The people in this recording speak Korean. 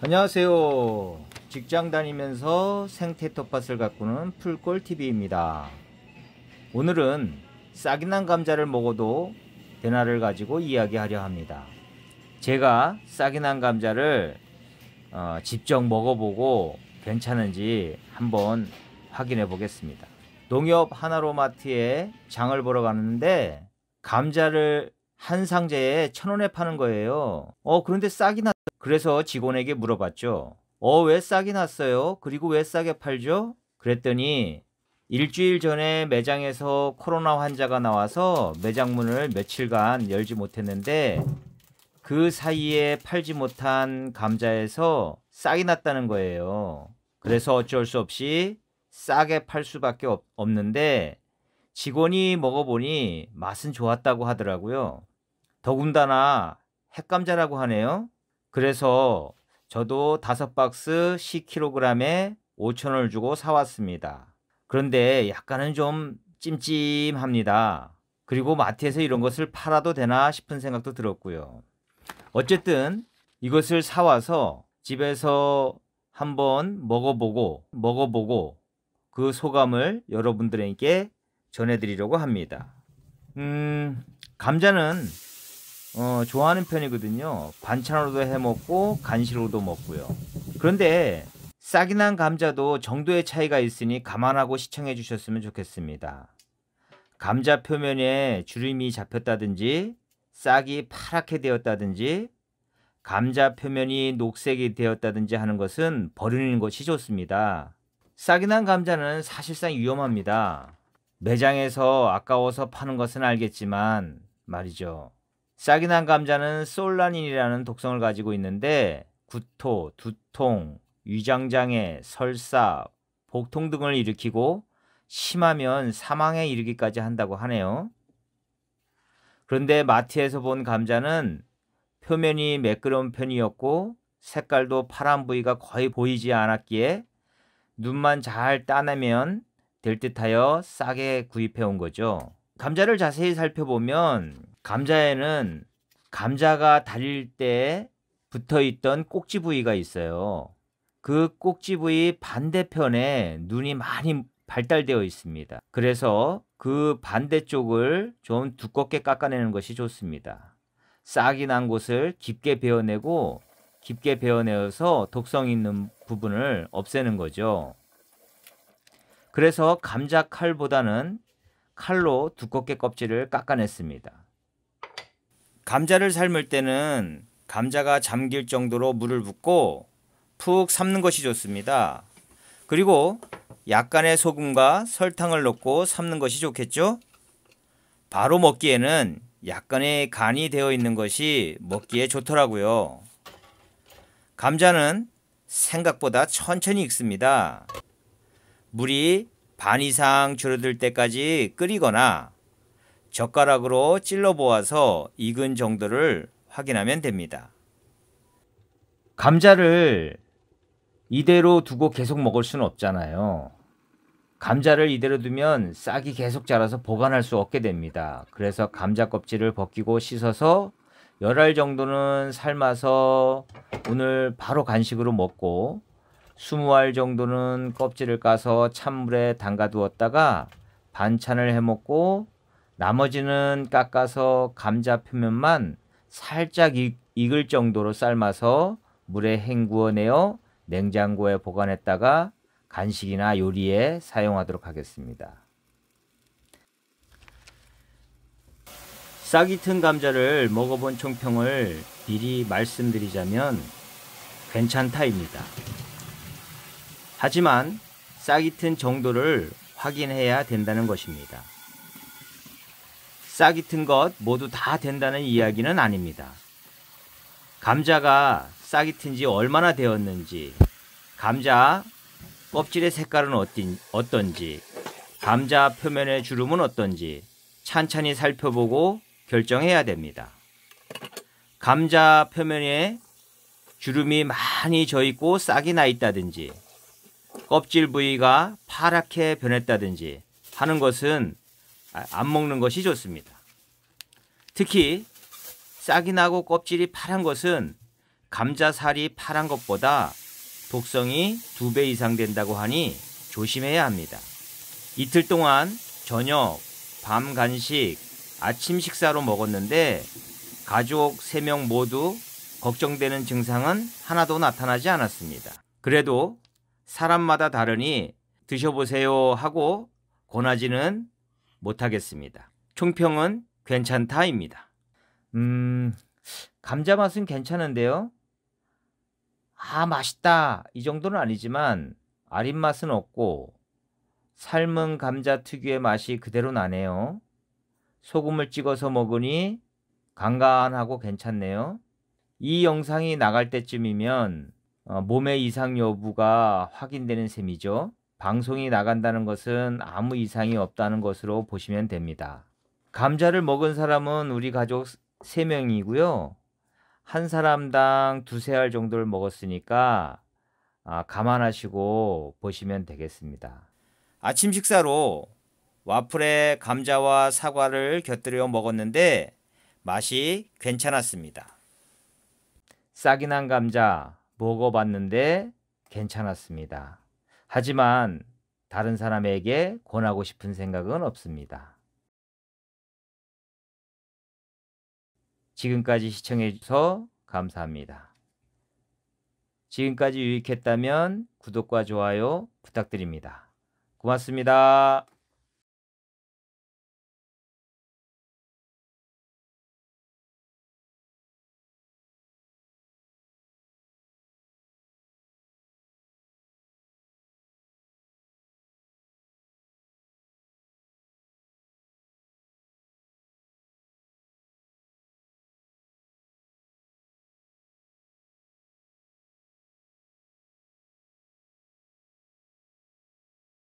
안녕하세요. 직장 다니면서 생태 텃밭을 가꾸는 풀골TV입니다. 오늘은 싹이 난 감자를 먹어도 되나를 가지고 이야기하려 합니다. 제가 싹이 난 감자를 어, 직접 먹어보고 괜찮은지 한번 확인해 보겠습니다. 농협 하나로마트에 장을 보러 갔는데 감자를 한 상자에 천 원에 파는 거예요. 어 그런데 싹이 났. 그래서 직원에게 물어봤죠. 어왜 싹이 났어요? 그리고 왜 싸게 팔죠? 그랬더니 일주일 전에 매장에서 코로나 환자가 나와서 매장 문을 며칠간 열지 못했는데 그 사이에 팔지 못한 감자에서 싹이 났다는 거예요. 그래서 어쩔 수 없이 싸게 팔 수밖에 없, 없는데 직원이 먹어보니 맛은 좋았다고 하더라고요. 더군다나 핵감자라고 하네요. 그래서 저도 다섯 박스 10kg에 5천원을 주고 사왔습니다. 그런데 약간은 좀 찜찜합니다. 그리고 마트에서 이런 것을 팔아도 되나 싶은 생각도 들었고요. 어쨌든 이것을 사와서 집에서 한번 먹어보고 먹어보고 그 소감을 여러분들에게 전해드리려고 합니다. 음, 감자는 어, 좋아하는 편이거든요. 반찬으로도 해 먹고 간식으로도 먹고요. 그런데 싹이 난 감자도 정도의 차이가 있으니 감안하고 시청해 주셨으면 좋겠습니다. 감자 표면에 주름이 잡혔다든지 싹이 파랗게 되었다든지 감자 표면이 녹색이 되었다든지 하는 것은 버리는 것이 좋습니다. 싹이 난 감자는 사실상 위험합니다. 매장에서 아까워서 파는 것은 알겠지만 말이죠. 싹이 난 감자는 솔라닌이라는 독성을 가지고 있는데 구토, 두통, 위장장애, 설사, 복통 등을 일으키고 심하면 사망에 이르기까지 한다고 하네요. 그런데 마트에서 본 감자는 표면이 매끄러운 편이었고 색깔도 파란 부위가 거의 보이지 않았기에 눈만 잘 따내면 될 듯하여 싸게 구입해 온 거죠. 감자를 자세히 살펴보면 감자에는 감자가 달릴 때 붙어 있던 꼭지 부위가 있어요. 그 꼭지 부위 반대편에 눈이 많이 발달되어 있습니다. 그래서 그 반대쪽을 좀 두껍게 깎아내는 것이 좋습니다. 싹이 난 곳을 깊게 베어내고 깊게 베어내어서 독성 있는 부분을 없애는 거죠. 그래서 감자 칼보다는 칼로 두껍게 껍질을 깎아냈습니다. 감자를 삶을 때는 감자가 잠길 정도로 물을 붓고 푹 삶는 것이 좋습니다. 그리고 약간의 소금과 설탕을 넣고 삶는 것이 좋겠죠? 바로 먹기에는 약간의 간이 되어 있는 것이 먹기에 좋더라고요. 감자는 생각보다 천천히 익습니다. 물이 반 이상 줄어들 때까지 끓이거나 젓가락으로 찔러 보아서 익은 정도를 확인하면 됩니다. 감자를 이대로 두고 계속 먹을 수는 없잖아요. 감자를 이대로 두면 싹이 계속 자라서 보관할 수 없게 됩니다. 그래서 감자 껍질을 벗기고 씻어서 열알 정도는 삶아서 오늘 바로 간식으로 먹고 20알 정도는 껍질을 까서 찬물에 담가 두었다가 반찬을 해 먹고 나머지는 깎아서 감자 표면만 살짝 익을 정도로 삶아서 물에 헹구어 내어 냉장고에 보관했다가 간식이나 요리에 사용하도록 하겠습니다. 싹이 튼 감자를 먹어본 총평을 미리 말씀드리자면 괜찮다입니다. 하지만 싹이 튼 정도를 확인해야 된다는 것입니다. 싹이 튼 것 모두 다 된다는 이야기는 아닙니다. 감자가 싹이 튼 지 얼마나 되었는지, 감자 껍질의 색깔은 어떤지, 감자 표면의 주름은 어떤지 찬찬히 살펴보고 결정해야 됩니다. 감자 표면에 주름이 많이 져 있고 싹이 나 있다든지 껍질 부위가 파랗게 변했다든지 하는 것은 아, 안 먹는 것이 좋습니다. 특히 싹이 나고 껍질이 파란 것은 감자살이 파란 것보다 독성이 두 배 이상 된다고 하니 조심해야 합니다. 이틀 동안 저녁, 밤 간식, 아침 식사로 먹었는데 가족 3명 모두 걱정되는 증상은 하나도 나타나지 않았습니다. 그래도 사람마다 다르니 드셔보세요 하고 권하지는 못하겠습니다. 총평은 괜찮다입니다. 음, 감자 맛은 괜찮은데요. 아, 맛있다. 이 정도는 아니지만 아린 맛은 없고 삶은 감자 특유의 맛이 그대로 나네요. 소금을 찍어서 먹으니 간간하고 괜찮네요. 이 영상이 나갈 때쯤이면 어, 몸의 이상 여부가 확인되는 셈이죠. 방송이 나간다는 것은 아무 이상이 없다는 것으로 보시면 됩니다. 감자를 먹은 사람은 우리 가족 3명이고요. 한 사람당 두세 알 정도를 먹었으니까 아, 감안하시고 보시면 되겠습니다. 아침 식사로 와플에 감자와 사과를 곁들여 먹었는데 맛이 괜찮았습니다. 싹이 난 감자 먹어봤는데 괜찮았습니다. 하지만 다른 사람에게 권하고 싶은 생각은 없습니다. 지금까지 시청해 주셔서 감사합니다. 지금까지 유익했다면 구독과 좋아요 부탁드립니다. 고맙습니다.